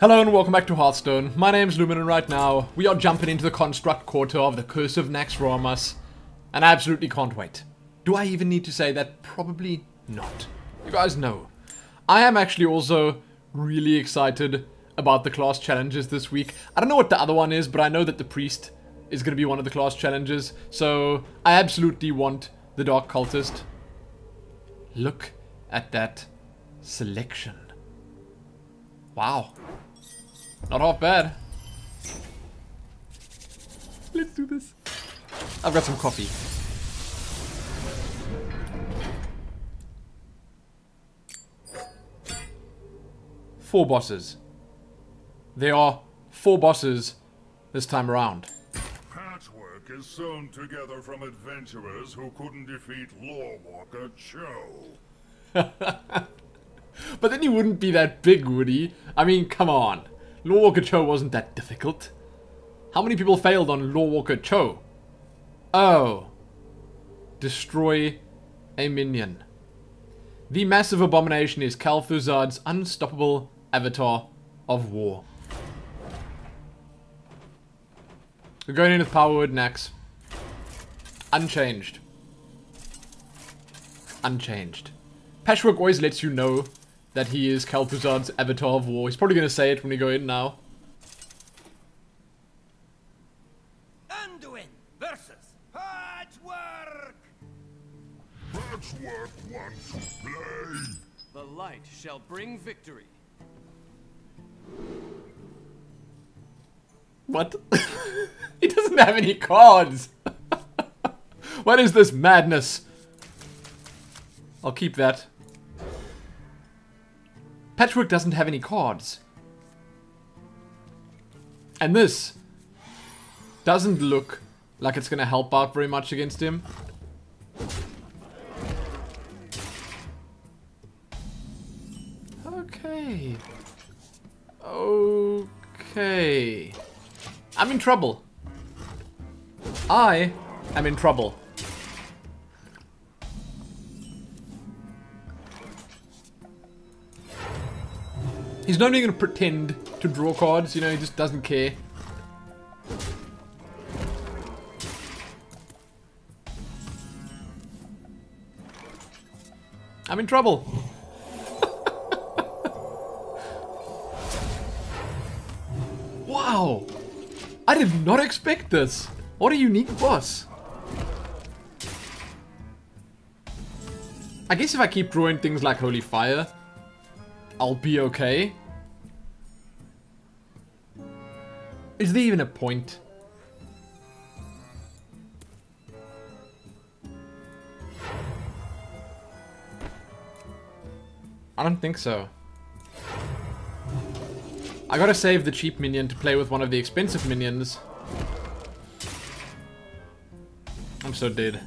Hello and welcome back to Hearthstone. My name's Lumin and right now we are jumping into the Construct Quarter of the Curse of Naxxramas. And I absolutely can't wait. Do I even need to say that? Probably not. You guys know. I am actually also really excited about the class challenges this week. I don't know what the other one is, but I know that the Priest is going to be one of the class challenges. So I absolutely want the Dark Cultist. Look at that selection. Wow. Not half bad. Let's do this. I've got some coffee. Four bosses. There are four bosses this time around. Patchwerk is sewn together from adventurers who couldn't defeat Lorewalker Cho. But then he wouldn't be that big, would he? I mean, come on. Lorewalker Cho wasn't that difficult. How many people failed on Lorewalker Cho? Oh. Destroy a minion. The massive abomination is Kel'Thuzad's unstoppable avatar of war. We're going in with Power Word next. Unchanged. Unchanged. Patchwerk always lets you know that he is Kel'Thuzad's avatar of war. He's probably going to say it when we go in now. Anduin versus Patchwerk! Patchwerk wants to play. The light shall bring victory. What? he doesn't have any cards. what is this madness? I'll keep that. Patchwerk doesn't have any cards. And this doesn't look like it's gonna help out very much against him. Okay. Okay. I'm in trouble. I am in trouble. He's not even to pretend to draw cards, you know, he just doesn't care. I'm in trouble. wow. I did not expect this. What a unique boss. I guess if I keep drawing things like Holy Fire, I'll be okay. Is there even a point? I don't think so. I gotta save the cheap minion to play with one of the expensive minions. I'm so dead.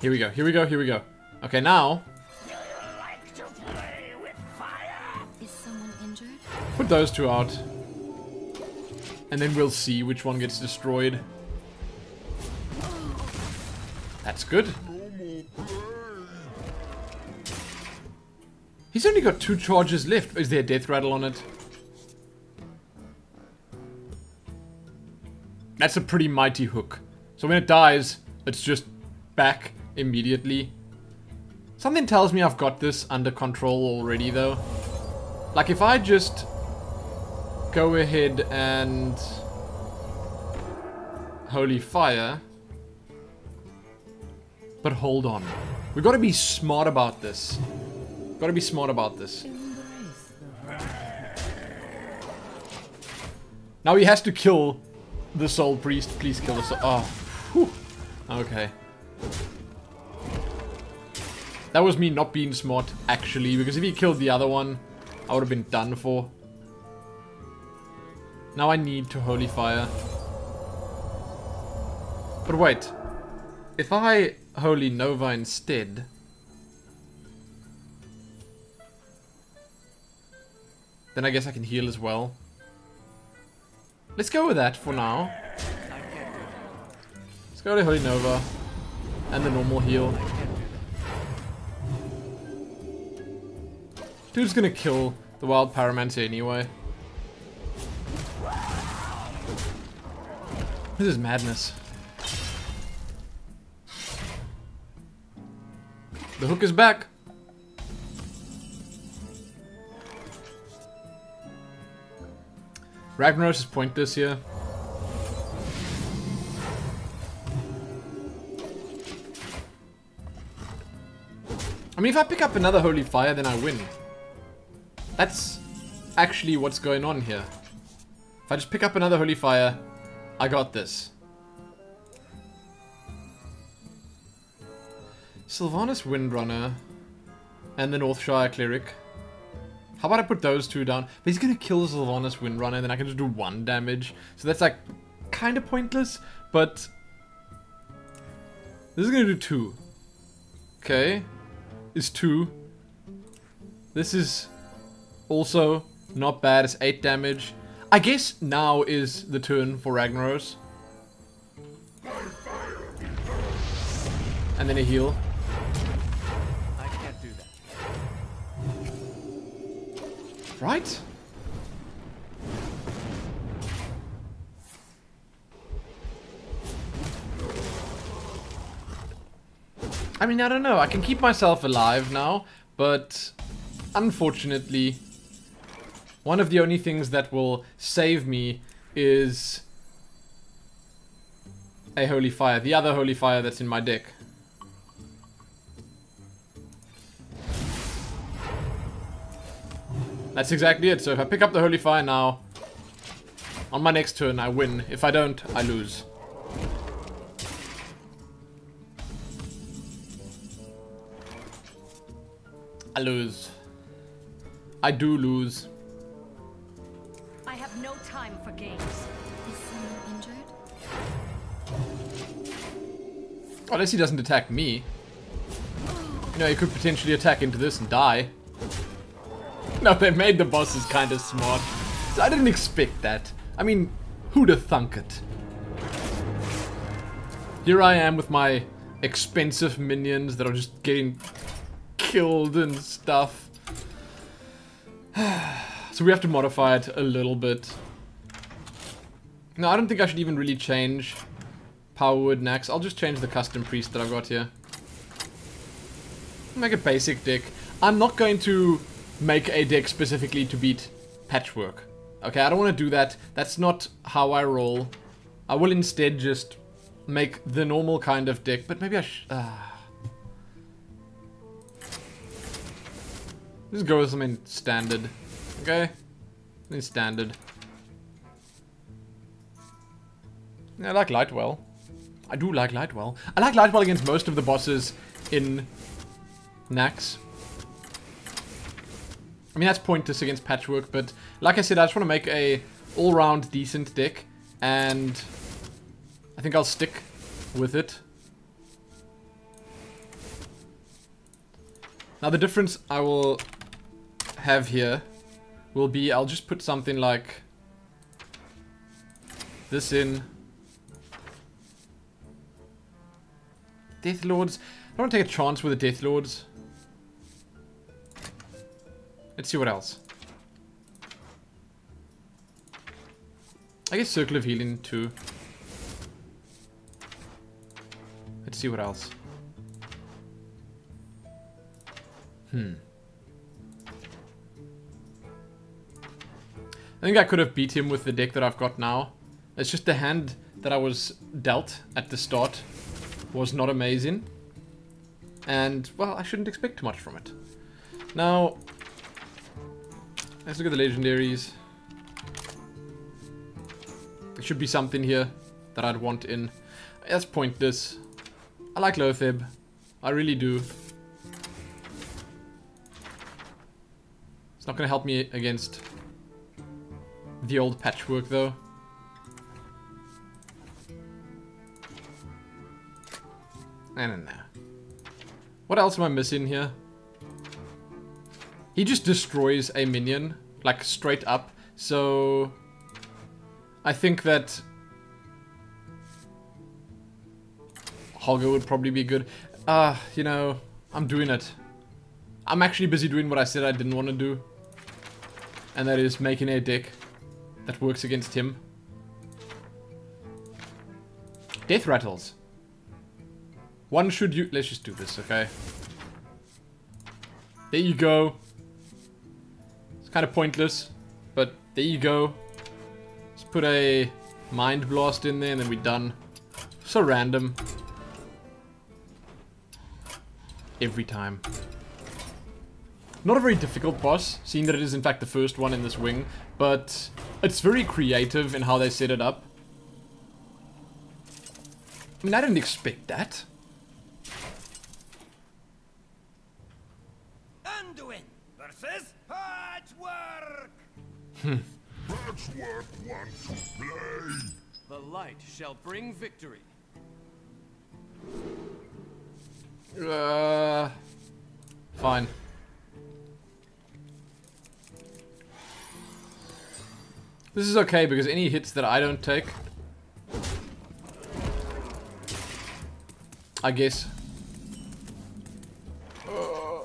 Here we go, here we go, here we go. Okay, now... Put those two out. And then we'll see which one gets destroyed. That's good. He's only got two charges left. Is there a Deathrattle on it? That's a pretty mighty hook. So when it dies, it's just back immediately. Something tells me I've got this under control already though. Like if I just go ahead and Holy Fire. But hold on. We gotta be smart about this. Gotta be smart about this. Now he has to kill the Soul Priest. Please kill the Soul. Oh. Whew. Okay. That was me not being smart, actually, because if he killed the other one, I would have been done for. Now I need to Holy Fire. But wait. If I Holy Nova instead... Then I guess I can heal as well. Let's go with that for now. Let's go to Holy Nova. And the normal heal. Dude's gonna kill the Wild Pyromancer anyway. This is madness. The hook is back. Ragnaros is pointless here. I mean, if I pick up another Holy Fire, then I win. That's actually what's going on here. If I just pick up another Holy Fire, I got this. Sylvanas Windrunner and the Northshire Cleric. How about I put those two down? But he's gonna kill Sylvanas Windrunner and then I can just do one damage. So that's like kind of pointless, but this is gonna do two. Okay, is two. This is also not bad. It's eight damage. I guess now is the turn for Ragnaros. And then a heal. I can't do that. Right? I mean, I don't know. I can keep myself alive now, but unfortunately, one of the only things that will save me is a Holy Fire. The other Holy Fire that's in my deck. That's exactly it. So if I pick up the Holy Fire now, on my next turn I win. If I don't, I lose. I lose. I do lose. Games. Is someone injured? Unless he doesn't attack me. You know, he could potentially attack into this and die. No, they made the bosses kind of smart. So I didn't expect that. I mean, who'da thunk it? Here I am with my expensive minions that are just getting killed and stuff. so we have to modify it a little bit. No, I don't think I should even really change Power Word Naxx. I'll just change the custom priest that I've got here. Make a basic deck. I'm not going to make a deck specifically to beat Patchwerk. Okay, I don't want to do that. That's not how I roll. I will instead just make the normal kind of deck, but maybe I should... Uh, just go with something standard. Okay? Something standard. I like Lightwell. I do like Lightwell. I like Lightwell against most of the bosses in Naxx. I mean, that's pointless against Patchwerk, but like I said, I just want to make a all-round decent deck, and I think I'll stick with it. Now, the difference I will have here will be I'll just put something like this in. Death Lords. I don't want to take a chance with the Death Lords. Let's see what else. I guess Circle of Healing too. Let's see what else. Hmm. I think I could have beat him with the deck that I've got now. It's just the hand that I was dealt at the start was not amazing. And, well, I shouldn't expect too much from it. Now, let's look at the legendaries. There should be something here that I'd want in. Let's point this. I like Loatheb. I really do. It's not going to help me against the old Patchwerk though. I don't. What else am I missing here? He just destroys a minion, like straight up. So I think that Hogger would probably be good. Uh, you know, I'm doing it. I'm actually busy doing what I said I didn't want to do. and that is making a deck that works against him. Deathrattles. One should you. Let's just do this, okay? There you go. It's kind of pointless, but there you go. Let's put a mind blast in there, and then we're done. So random. Every time. Not a very difficult boss, seeing that it is in fact the first one in this wing, but it's very creative in how they set it up. I mean, I didn't expect that. Anduin versus Patchwerk! Patchwerk want to play. The light shall bring victory. Uh, fine. This is okay because any hits that I don't take, I guess, uh,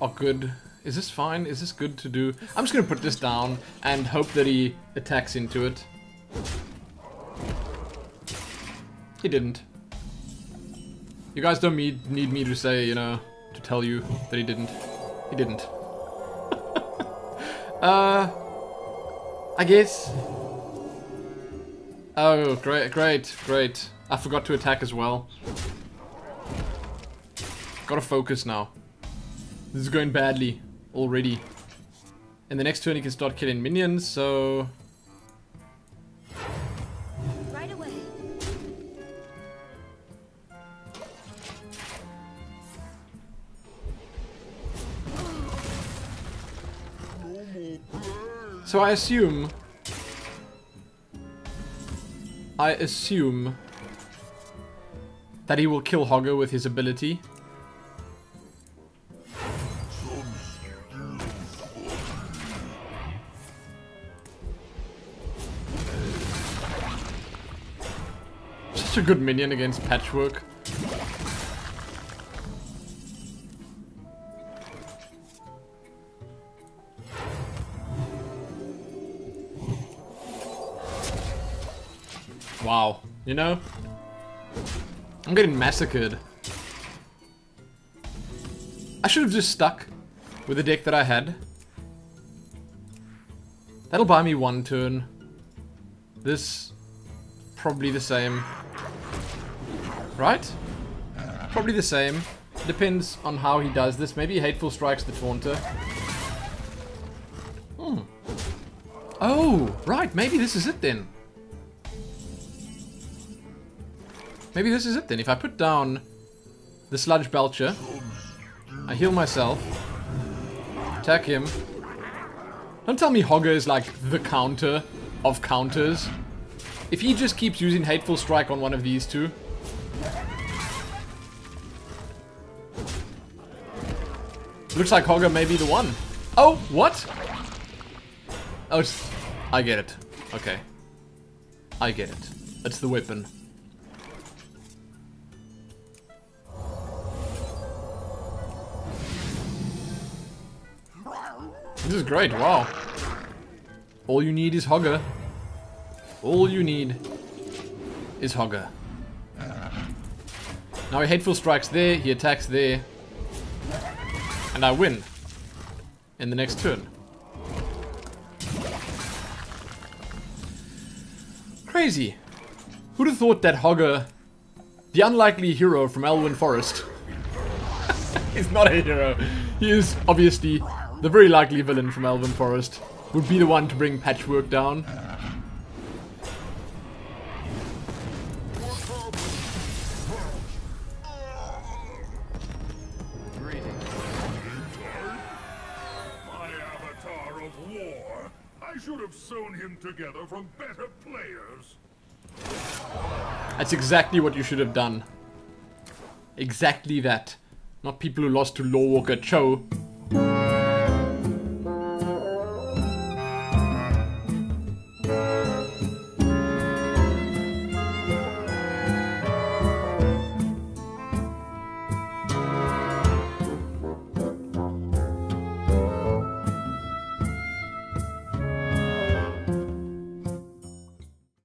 are good. Is this fine? Is this good to do? I'm just gonna put this down and hope that he attacks into it. He didn't. You guys don't need, need me to say, you know, to tell you that he didn't. He didn't. uh, I guess. Oh, great, great, great. I forgot to attack as well. Gotta focus now. This is going badly already. And the next turn he can start killing minions, so... Right away. So I assume... I assume... That he will kill Hogger with his ability. Such a good minion against Patchwerk. Wow. You know? I'm getting massacred. I should have just stuck with the deck that I had. That'll buy me one turn. This, probably the same. Right? Probably the same. Depends on how he does this. Maybe Hateful strikes the Taunter. Hmm. Oh, right. Maybe this is it then. Maybe this is it then. If I put down the Sludge Belcher, I heal myself, attack him. Don't tell me Hogger is like the counter of counters. If he just keeps using Hateful Strike on one of these two. Looks like Hogger may be the one. Oh, what? Oh. I get it. Okay. I get it. It's the weapon. This is great, wow. All you need is Hogger. All you need is Hogger. Now he Hateful Strikes there, he attacks there. And I win. In the next turn. Crazy. Who'd have thought that Hogger, the unlikely hero from Elwynn Forest, is not a hero. He is obviously the very likely villain from Elwynn Forest would be the one to bring Patchwerk down. Exactly what you should have done. Exactly that. Not people who lost to Lorewalker Cho.